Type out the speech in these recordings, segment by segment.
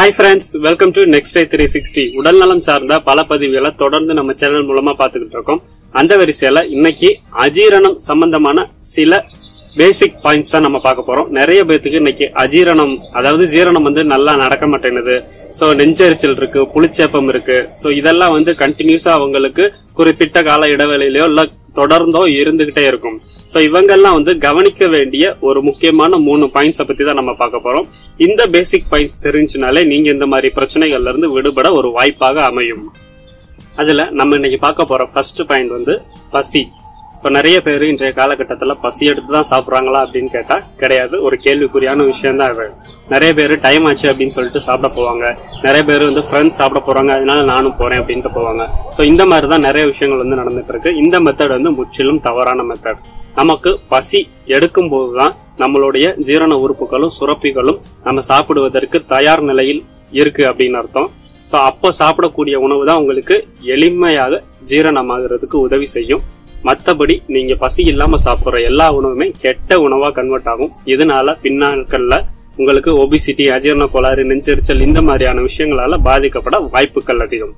Hi friends welcome to next day three sixty உடல்நலம் சார்ந்த பல பதிவுகளை தொடர்ந்து நம்ம சேனல் மூலமா பார்த்துக்கிட்டு இருக்கோம். அந்த வரிசையில இன்னைக்கு அஜீரணம் சம்பந்தமான சில பேசிக் பாயிண்ட்ஸ் தான் நம்ம பார்க்க போறோம். நிறைய பேத்துக்கு இன்னைக்கு அஜீரணம் அதாவது ஜீரணம் வந்து நல்லா நடக்க மாட்டேங்குது. ஸோ நெஞ்செரிச்சல் இருக்கு புளிச்சேப்பம் இருக்கு. ஸோ இதெல்லாம் வந்து கண்டினியூஸா அவங்களுக்கு குறிப்பிட்ட கால இடைவெளியிலயோ இல்ல தொடர்ந்தோ இருந்துகிட்டே இருக்கும். சோ இவங்கெல்லாம் வந்து கவனிக்க வேண்டிய ஒரு முக்கியமான மூணு பாயிண்ட்ஸை பத்தி தான் நம்ம பார்க்க போறோம். இந்த பேசிக் பாயிண்ட்ஸ் தெரிஞ்சுனாலே நீங்க இந்த மாதிரி பிரச்சனைகள்ல இருந்து விடுபட ஒரு வாய்ப்பாக அமையும். அதுல நம்ம இன்னைக்கு பார்க்க போற ஃபர்ஸ்ட் பாயிண்ட் வந்து பசி. ஸோ நிறைய பேர் இன்றைய காலகட்டத்தில் பசி எடுத்து தான் சாப்பிட்றாங்களா அப்படின்னு கேட்டால் கிடையாது. ஒரு கேள்விக்குறியான விஷயம் தான் அது. நிறைய பேர் டைம் ஆச்சு அப்படின்னு சொல்லிட்டு சாப்பிட போவாங்க. நிறைய பேர் வந்து ஃப்ரெண்ட்ஸ் சாப்பிட போறாங்க. அதனால நானும் போறேன் அப்படின்ட்டு போவாங்க. ஸோ இந்த மாதிரி தான் நிறைய விஷயங்கள் வந்து நடந்துட்டு இருக்கு. இந்த மெத்தட் வந்து முற்றிலும் தவறான மெத்தட் நமக்கு பசி எடுக்கும் போதுதான் நம்மளுடைய ஜீரண உறுப்புகளும் சுரப்பிகளும் நம்ம சாப்பிடுவதற்கு தயார் நிலையில் இருக்கு அப்படின்னு அர்த்தம். ஸோ அப்போ சாப்பிடக்கூடிய உணவு தான் உங்களுக்கு எளிமையாக ஜீரணமாகிறதுக்கு உதவி செய்யும். மற்றபடி நீங்க பசி இல்லாம சாப்பிடுற எல்லா உணவுமே கெட்ட உணவா கன்வெர்ட் ஆகும். இதனால பின்னாட்கள்ல உங்களுக்கு ஒபிசிட்டி அஜீரண கோளாறு நெஞ்செரிச்சல் இந்த மாதிரியான விஷயங்களால பாதிக்கப்பட வாய்ப்புகள் அதிகம்.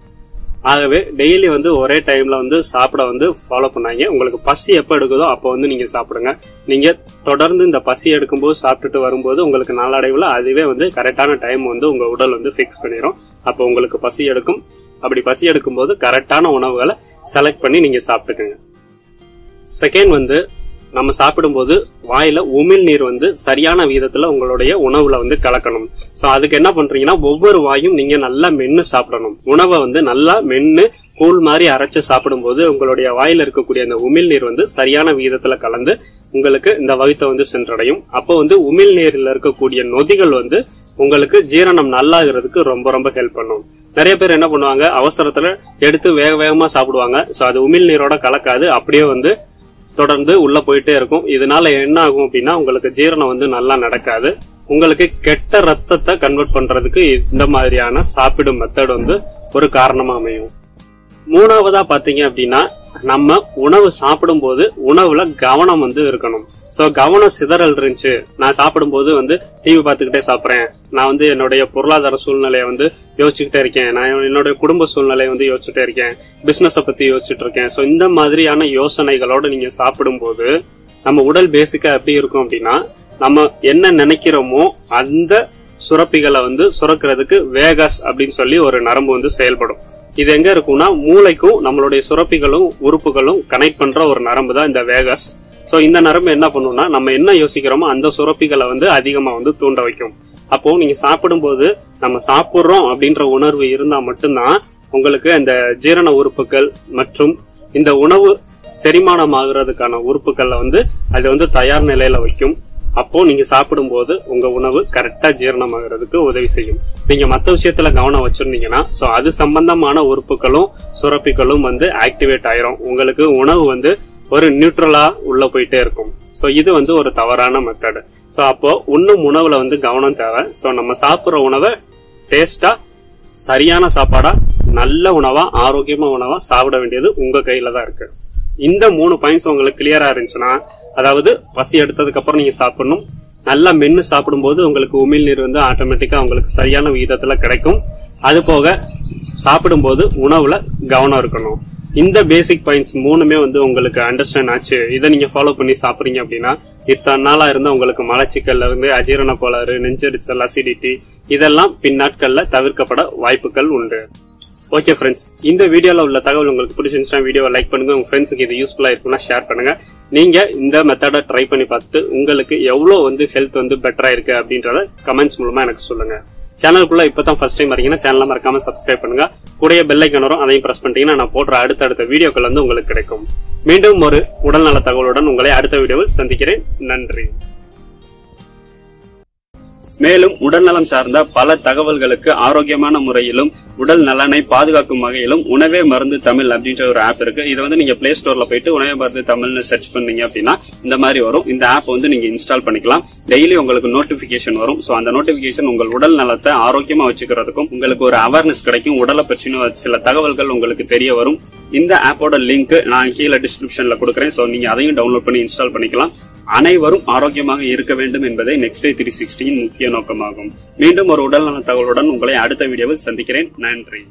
ஆகவே டெய்லி வந்து ஒரே டைம்ல வந்து சாப்பிட வந்து ஃபாலோ பண்ணாங்க உங்களுக்கு பசி எப்போ எடுக்குதோ அப்போ வந்து நீங்க சாப்பிடுங்க. நீங்க தொடர்ந்து இந்த பசி எடுக்கும்போது சாப்பிட்டுட்டு வரும்போது உங்களுக்கு நாளடைவுல அதுவே வந்து கரெக்டான டைம் வந்து உங்க உடல் வந்து ஃபிக்ஸ் பண்ணிடும் அப்போ உங்களுக்கு பசி எடுக்கும். அப்படி பசி எடுக்கும்போது கரெக்டான உணவுகளை செலக்ட் பண்ணி நீங்க சாப்பிட்டுக்குங்க. செகண்ட் வந்து நம்ம சாப்பிடும்போது வாயில உமிழ் நீர் வந்து சரியான விதத்துல உங்களுடைய உணவுல வந்து கலக்கணும். சோ அதுக்கு என்ன பண்றீங்கன்னா ஒவ்வொரு வாயும் நீங்க நல்லா மென்னு சாப்பிடணும். உணவை வந்து நல்லா மென்னு கூழ் மாதிரி அரைச்சு சாப்பிடும்போது உங்களுடைய வாயில இருக்கக்கூடிய அந்த உமிழ் நீர் வந்து சரியான விகிதத்துல கலந்து உங்களுக்கு இந்த வகுத்தை வந்து சென்றடையும். அப்போ வந்து உமிழ் நீர்ல இருக்கக்கூடிய நொதிகள் வந்து உங்களுக்கு ஜீரணம் நல்லாகிறதுக்கு ரொம்ப ரொம்ப ஹெல்ப் பண்ணும். நிறைய பேர் என்ன பண்ணுவாங்க அவசரத்துல எடுத்து வேக வேகமா சாப்பிடுவாங்க. சோ அது உமிழ் நீரோட கலக்காது. அப்படியே வந்து தொடர்ந்து உள்ள போயிட்டே இருக்கும். இதனால என்ன ஆகும் அப்படின்னா உங்களுக்கு ஜீரணம் வந்து நல்லா நடக்காது. உங்களுக்கு கெட்ட ரத்தத்தை கன்வெர்ட் பண்றதுக்கு இந்த மாதிரியான சாப்பிடும் மெத்தட் வந்து ஒரு காரணமா அமையும். மூணாவதா பாத்தீங்க அப்படின்னா நம்ம உணவு சாப்பிடும் போது உணவுல கவனம் வந்து இருக்கணும். சோ கவனம் சிதறல் இருந்துச்சு. நான் சாப்பிடும்போது வந்து டிவி பார்த்துக்கிட்டே சாப்பிட்றேன். நான் வந்து என்னுடைய பொருளாதார சூழ்நிலையை வந்து யோசிச்சுக்கிட்டே இருக்கேன். நான் என்னுடைய குடும்ப சூழ்நிலையை வந்து யோசிச்சுட்டே இருக்கேன். பிசினஸ பத்தி யோசிச்சுட்டு இருக்கேன். சோ இந்த மாதிரியான யோசனைகளோட நீங்க சாப்பிடும்போது நம்ம உடல் பேசிக்கா எப்படி இருக்கும் அப்படின்னா நம்ம என்ன நினைக்கிறோமோ அந்த சுரப்பிகளை வந்து சுரக்கிறதுக்கு வேகஸ் அப்படின்னு சொல்லி ஒரு நரம்பு வந்து செயல்படும். இது எங்க இருக்கும்னா மூளைக்கும் நம்மளுடைய சுரப்பிகளும் உறுப்புகளும் கனெக்ட் பண்ற ஒரு நரம்பு தான் இந்த வேகஸ் சோ இந்த நரம்பு என்ன பண்ணும்னா நம்ம என்ன யோசிக்கிறோமோ அந்த சுரப்பிகளை வந்து அதிகமா வந்து தூண்ட வைக்கும். அப்போ நீங்க சாப்பிடும்போது நம்ம சாப்பிடுறோம் அப்படின்ற உணர்வு இருந்தா மட்டும்தான் உங்களுக்கு அந்த ஜீரண உறுப்புகள் மற்றும் இந்த உணவு செரிமானம் ஆகுறதுக்கான உறுப்புகள்ல வந்து அது வந்து தயார் நிலையில வைக்கும். அப்போ நீங்க சாப்பிடும்போது உங்க உணவு கரெக்டா ஜீரணமாகிறதுக்கு உதவி செய்யும். நீங்க மத்த விஷயத்துல கவனம் வச்சிருந்தீங்கன்னா சோ அது சம்பந்தமான உறுப்புகளும் சுரப்பிகளும் வந்து ஆக்டிவேட் ஆயிரும். உங்களுக்கு உணவு வந்து ஒரு நியூட்ரலா உள்ள போயிட்டே இருக்கும். ஸோ இது வந்து ஒரு தவறான மெத்தடு ஸோ அப்போ உண்ணும் உணவுல வந்து கவனம் தேவை. ஸோ நம்ம சாப்பிட்ற உணவை டேஸ்டா சரியான சாப்பாடா நல்ல உணவா ஆரோக்கியமா உணவா சாப்பிட வேண்டியது உங்க கையில தான் இருக்கு. இந்த மூணு பாயிண்ட்ஸ் உங்களுக்கு கிளியரா இருந்துச்சுன்னா அதாவது பசி எடுத்ததுக்கு அப்புறம் நீங்க சாப்பிடணும். நல்லா மென்று சாப்பிடும்போது உங்களுக்கு உமிழ்நீர் வந்து ஆட்டோமேட்டிக்கா உங்களுக்கு சரியான விகிதத்துல கிடைக்கும். அது போக சாப்பிடும்போது உணவுல கவனம் இருக்கணும். இந்த பேசிக் பாயிண்ட்ஸ் மூணுமே வந்து உங்களுக்கு அண்டர்ஸ்டாண்ட் ஆச்சு. இதை நீங்க ஃபாலோ பண்ணி சாப்பிடுறீங்க அப்படின்னா இத்தனை நாளா இருந்து உங்களுக்கு மலச்சிக்கல்ல இருந்து அஜீரண கோளாறு நெஞ்சரிச்சல் அசிடிட்டி இதெல்லாம் பின்னாட்கள்ல தவிர்க்கப்பட வாய்ப்புகள் உண்டு. ஓகே ஃப்ரெண்ட்ஸ் இந்த வீடியோல உள்ள தகவல் உங்களுக்கு பிடிச்சிருந்துச்சுன்னா வீடியோவை லைக் பண்ணுங்க. உங்க ஃப்ரெண்ட்ஸுக்கு இது யூஸ்ஃபுல்லா இருக்கும்னா ஷேர் பண்ணுங்க. நீங்க இந்த மெத்தடை ட்ரை பண்ணி பார்த்துட்டு உங்களுக்கு எவ்வளவு வந்து ஹெல்த் வந்து பெட்டரா இருக்கு அப்படின்றத கமெண்ட்ஸ் மூலமா எனக்கு சொல்லுங்க. சேனலுக்குள்ள இப்பதான் ஃபர்ஸ்ட் டைம் வரீங்கன்னா சேனலை மறக்காம சப்ஸ்கிரைப் பண்ணுங்க. கூடிய பெல் ஐக்கன் வரும் அதையும் பிரஸ் பண்ணிட்டீங்கன்னா நான் போடுற அடுத்தடுத்த வீடியோக்கள் வந்து உங்களுக்கு கிடைக்கும். மீண்டும் ஒரு உடல்நல தகவலுடன் உங்களை அடுத்த வீடியோவில் சந்திக்கிறேன். நன்றி. மேலும் உடல்நலம் சார்ந்த பல தகவல்களுக்கு ஆரோக்கியமான முறையிலும் உடல் நலனை பாதுகாக்கும் வகையிலும் உணவே மருந்து தமிழ் அப்படின்ற ஒரு ஆப் இருக்கு. இதை வந்து நீங்க பிளே ஸ்டோர்ல போயிட்டு உணவே மருந்து தமிழ்னு சர்ச் பண்ணீங்க அப்படின்னா இந்த மாதிரி வரும். இந்த ஆப் வந்து நீங்க இன்ஸ்டால் பண்ணிக்கலாம். டெய்லி உங்களுக்கு நோட்டிபிகேஷன் வரும். சோ அந்த நோட்டிபிகேஷன் உங்கள் உடல் நலத்தை ஆரோக்கியமா வச்சுக்கிறதுக்கும் உங்களுக்கு ஒரு அவேர்னஸ் கிடைக்கும். உடலை பற்றின சில தகவல்கள் உங்களுக்கு தெரிய வரும். இந்த ஆப்போட லிங்க் நான் கீழே டிஸ்கிரிப்ஷன்ல கொடுக்குறேன். சோ நீங்க அதையும் டவுன்லோட் பண்ணி இன்ஸ்டால் பண்ணிக்கலாம். அனைவரும் ஆரோக்கியமாக இருக்க வேண்டும் என்பதே நெக்ஸ்ட் டே த்ரீ சிக்ஸ்டியின் முக்கிய நோக்கமாகும். மீண்டும் ஒரு உடல்நல தகவலுடன் உங்களை அடுத்த வீடியோவில் சந்திக்கிறேன். நன்றி.